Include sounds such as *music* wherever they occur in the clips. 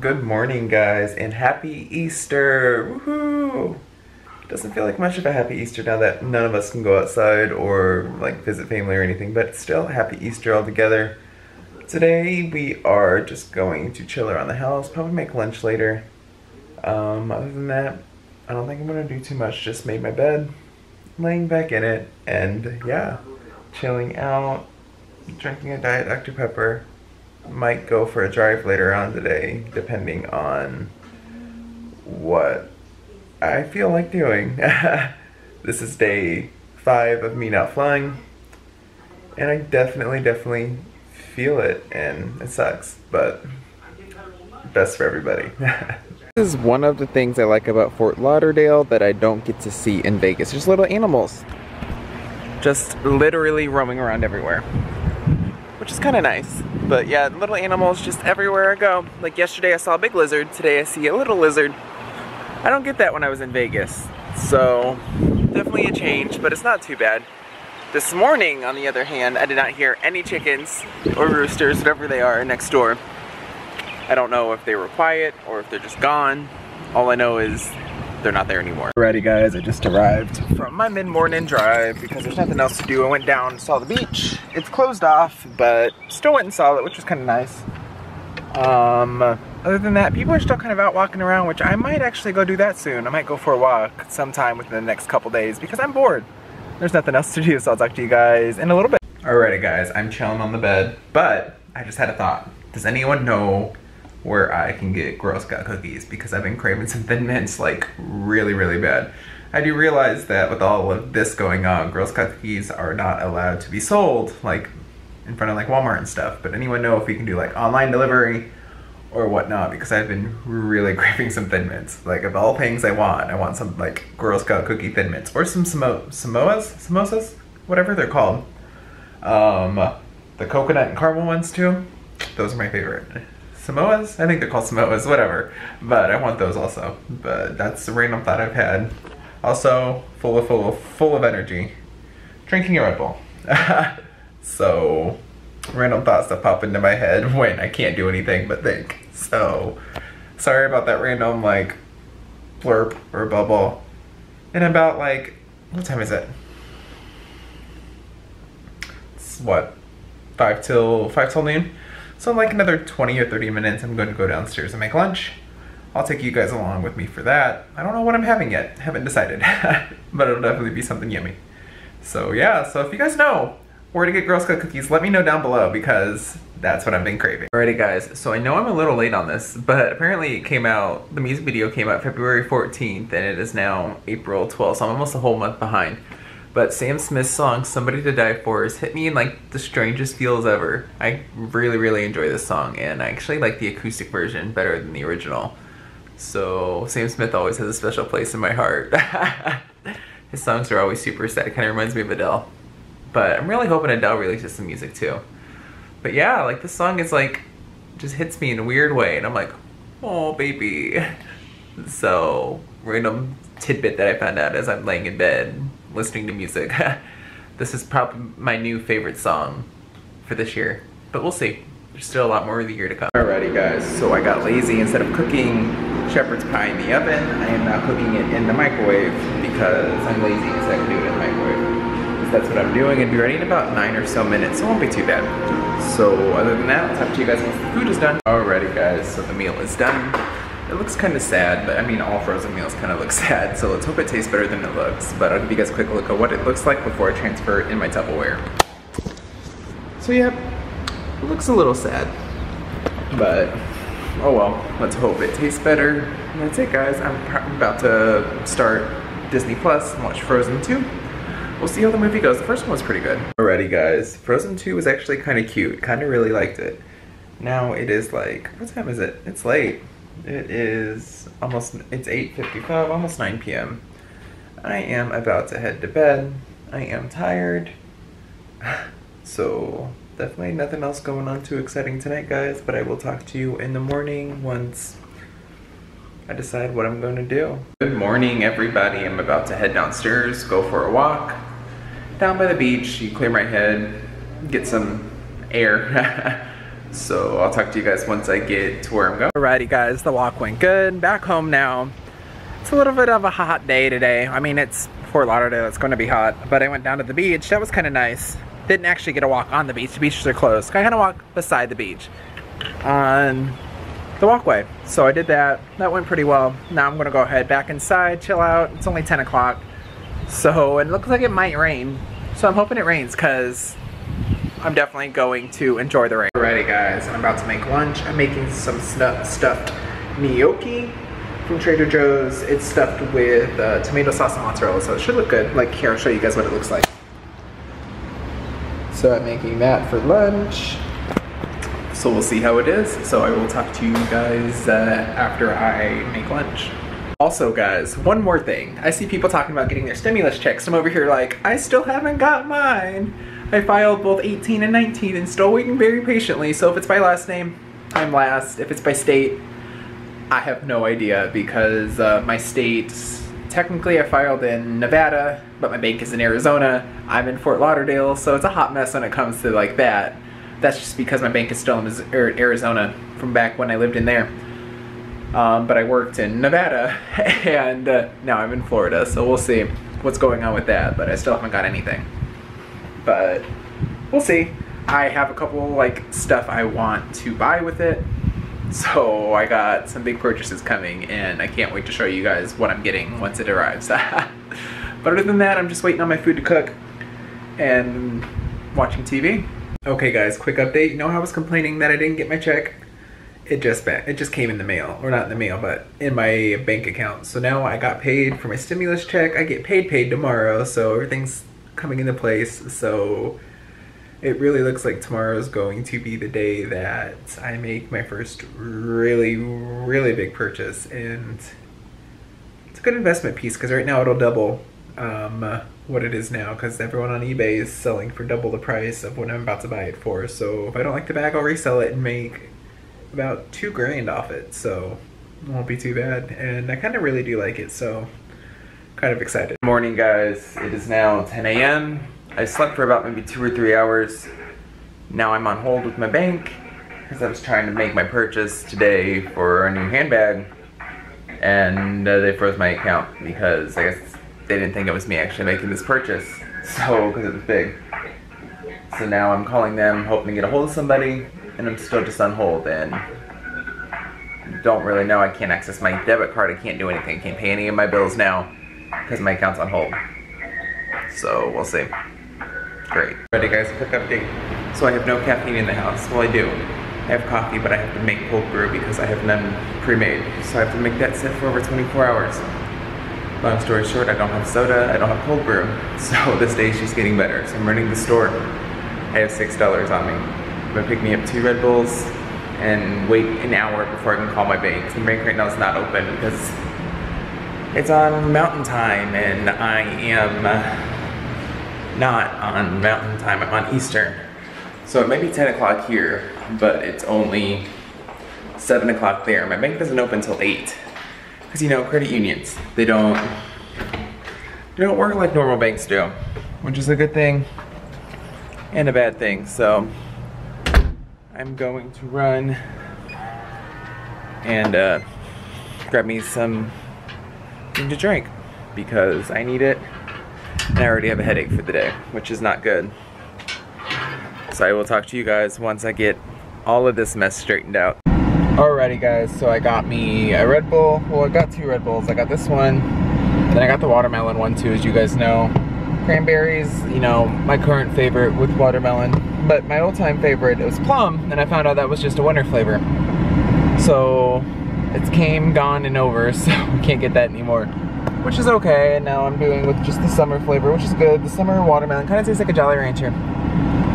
Good morning, guys, and happy Easter! Woohoo! Doesn't feel like much of a happy Easter now that none of us can go outside or like visit family or anything, but still happy Easter all together. Today we are just going to chill around the house, probably make lunch later. Um, other than that, I don't think I'm gonna do too much. Just made my bed, laying back in it, and yeah, chilling out, drinking a Diet Dr. Pepper. Might go for a drive later on today, depending on what I feel like doing. *laughs* this is day five of me not flying, and I definitely, definitely feel it, and it sucks, but best for everybody. *laughs* this is one of the things I like about Fort Lauderdale that I don't get to see in Vegas. Just little animals. Just literally roaming around everywhere which is kind of nice. But yeah, little animals just everywhere I go. Like yesterday I saw a big lizard, today I see a little lizard. I don't get that when I was in Vegas. So definitely a change, but it's not too bad. This morning, on the other hand, I did not hear any chickens or roosters, whatever they are, next door. I don't know if they were quiet or if they're just gone. All I know is they're not there anymore. Alrighty guys, I just arrived from my mid-morning drive because there's nothing else to do. I went down saw the beach. It's closed off, but still went and saw it, which was kind of nice. Um, other than that, people are still kind of out walking around, which I might actually go do that soon. I might go for a walk sometime within the next couple days because I'm bored. There's nothing else to do, so I'll talk to you guys in a little bit. Alrighty guys, I'm chilling on the bed, but I just had a thought. Does anyone know where I can get Girl Scout cookies because I've been craving some Thin Mints like really, really bad. I do realize that with all of this going on, Girl Scout cookies are not allowed to be sold like in front of like Walmart and stuff. But anyone know if we can do like online delivery or whatnot? Because I've been really *laughs* craving some Thin Mints. Like of all things I want, I want some like Girl Scout cookie Thin Mints or some samo Samoas, samosas, whatever they're called. Um, the coconut and caramel ones too. Those are my favorite. Samoas? I think they're called Samoas, whatever. But I want those also. But that's a random thought I've had. Also, full of full of full of energy. Drinking a Red Bull. *laughs* so random thoughts that pop into my head *laughs* when I can't do anything but think. So sorry about that random like blurb or bubble. And about like what time is it? It's what? Five till five till noon? So in like another 20 or 30 minutes, I'm going to go downstairs and make lunch. I'll take you guys along with me for that. I don't know what I'm having yet, haven't decided, *laughs* but it'll definitely be something yummy. So yeah, so if you guys know where to get Girl Scout cookies, let me know down below because that's what I've been craving. Alrighty guys, so I know I'm a little late on this, but apparently it came out, the music video came out February 14th and it is now April 12th, so I'm almost a whole month behind. But Sam Smith's song, Somebody to Die For, has hit me in like the strangest feels ever. I really, really enjoy this song, and I actually like the acoustic version better than the original. So Sam Smith always has a special place in my heart. *laughs* His songs are always super sad. It kind of reminds me of Adele. But I'm really hoping Adele releases some music too. But yeah, like this song is like, just hits me in a weird way, and I'm like, oh baby. *laughs* So, random tidbit that I found out as I'm laying in bed listening to music. *laughs* this is probably my new favorite song for this year, but we'll see. There's still a lot more of the year to come. Alrighty guys, so I got lazy. Instead of cooking shepherd's pie in the oven, I am now cooking it in the microwave because I'm lazy because I can do it in the microwave. Because that's what I'm doing. It'll be ready in about nine or so minutes, so it won't be too bad. So other than that, I'll talk to you guys once the food is done. Alrighty guys, so the meal is done. It looks kind of sad, but I mean all frozen meals kind of look *laughs* sad, so let's hope it tastes better than it looks. But I'll give you guys a quick look at what it looks like before I transfer it in my Tupperware. So yeah, it looks a little sad, but oh well, let's hope it tastes better. And that's it guys, I'm about to start Disney Plus and watch Frozen 2. We'll see how the movie goes. The first one was pretty good. Alrighty guys, Frozen 2 was actually kind of cute. Kind of really liked it. Now it is like, what time is it? It's late. It is almost, it's 8.55, almost 9 p.m. I am about to head to bed. I am tired. *sighs* So definitely nothing else going on too exciting tonight, guys, but I will talk to you in the morning once I decide what I'm going to do. Good morning, everybody. I'm about to head downstairs, go for a walk. Down by the beach, you clear my head, get some air. *laughs* So I'll talk to you guys once I get to where I'm going. Alrighty guys, the walk went good. Back home now. It's a little bit of a hot day today. I mean, it's Fort Lauderdale, it's gonna be hot, but I went down to the beach. That was kind of nice. Didn't actually get a walk on the beach. The beaches are closed. I kind of walk beside the beach on the walkway. So I did that. That went pretty well. Now I'm gonna go ahead back inside, chill out. It's only 10 o'clock. So it looks like it might rain. So I'm hoping it rains because I'm definitely going to enjoy the rain. Alrighty guys, I'm about to make lunch. I'm making some stuffed gnocchi from Trader Joe's. It's stuffed with uh, tomato sauce and mozzarella, so it should look good. Like here, I'll show you guys what it looks like. So I'm making that for lunch. So we'll see how it is. So I will talk to you guys uh, after I make lunch. Also guys, one more thing. I see people talking about getting their stimulus checks. I'm over here like, I still haven't got mine. I filed both 18 and 19 and still waiting very patiently. So if it's by last name, I'm last. If it's by state, I have no idea because uh, my state, technically I filed in Nevada, but my bank is in Arizona. I'm in Fort Lauderdale, so it's a hot mess when it comes to like that. That's just because my bank is still in er, Arizona from back when I lived in there. Um, but I worked in Nevada *laughs* and uh, now I'm in Florida, so we'll see what's going on with that, but I still haven't got anything. But we'll see. I have a couple like stuff I want to buy with it. So I got some big purchases coming and I can't wait to show you guys what I'm getting once it arrives. *laughs* but other than that, I'm just waiting on my food to cook and watching TV. Okay guys, quick update. You know how I was complaining that I didn't get my check? It just it just came in the mail, or not in the mail, but in my bank account. So now I got paid for my stimulus check. I get paid paid tomorrow, so everything's coming into place. So it really looks like tomorrow is going to be the day that I make my first really, really big purchase. And it's a good investment piece because right now it'll double um, what it is now because everyone on eBay is selling for double the price of what I'm about to buy it for. So if I don't like the bag, I'll resell it and make about two grand off it. So won't be too bad. And I kind of really do like it. So kind of excited. Good morning guys. It is now 10 a.m. I slept for about maybe two or three hours. Now I'm on hold with my bank because I was trying to make my purchase today for a new handbag and uh, they froze my account because I guess they didn't think it was me actually making this purchase. *laughs* So, because it was big. So now I'm calling them, hoping to get a hold of somebody, and I'm still just on hold, and don't really know. I can't access my debit card. I can't do anything. Can't pay any of my bills now because my account's on hold. So we'll see. Great. Ready guys, quick update. So I have no caffeine in the house. Well, I do. I have coffee, but I have to make cold brew because I have none pre-made. So I have to make that sit for over 24 hours. Long story short, I don't have soda, I don't have cold brew. *laughs* So this day she's getting better. So I'm running the store. I have $6 on me. I'm gonna pick me up two Red Bulls and wait an hour before I can call my bank. The bank right now is not open because it's on mountain time and I am not on mountain time, I'm on Eastern. So it may be 10 o'clock here, but it's only 7 o'clock there. My bank doesn't open until 8. Because you know, credit unions, they don't, they don't work like normal banks do, which is a good thing and a bad thing. So I'm going to run and uh, grab me some to drink because I need it and I already have a headache for the day, which is not good. So I will talk to you guys once I get all of this mess straightened out. Alrighty guys, so I got me a Red Bull. Well, I got two Red Bulls. I got this one, and then I got the watermelon one too, as you guys know. Cranberries, you know, my current favorite with watermelon. But my old-time favorite was plum, and I found out that was just a winter flavor. So, it's came, gone, and over, *laughs* so we can't get that anymore. Which is okay, and now I'm doing with just the summer flavor, which is good. The summer watermelon kind of tastes like a Jolly Rancher.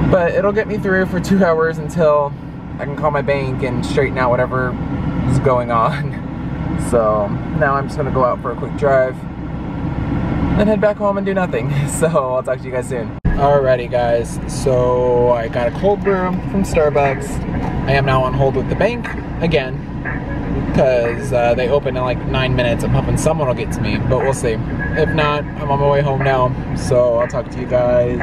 But it'll get me through for two *laughs* hours until I can call my bank and straighten out whatever is going on. *laughs* So now I'm just gonna go out for a quick drive and head back home and do nothing. So I'll talk to you guys soon. Alrighty guys, so I got a cold brew from Starbucks. I am now on hold with the bank again because uh, they open in like nine minutes. I'm hoping someone will get to me, but we'll see. If not, I'm on my way home now. So I'll talk to you guys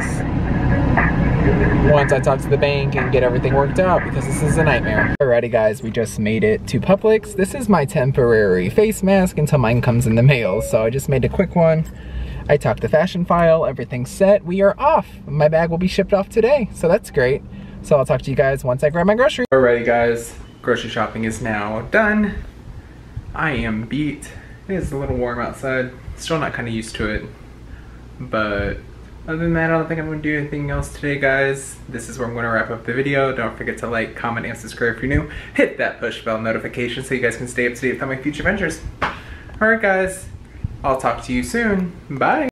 once I talk to the bank and get everything worked out because this is a nightmare. Alrighty guys, we just made it to Publix. This is my temporary face mask until mine comes in the mail. So I just made a quick one. I talked to Fashionphile, everything's set. We are off. My bag will be shipped off today, so that's great. So I'll talk to you guys once I grab my groceries. Alrighty guys, grocery shopping is now done. I am beat. It is a little warm outside. Still not kind of used to it. But other than that, I don't think I'm going to do anything else today, guys. This is where I'm going to wrap up the video. Don't forget to like, comment, and subscribe if you're new. Hit that push bell notification so you guys can stay up to date with all my future ventures. Alright guys, I'll talk to you soon. Bye!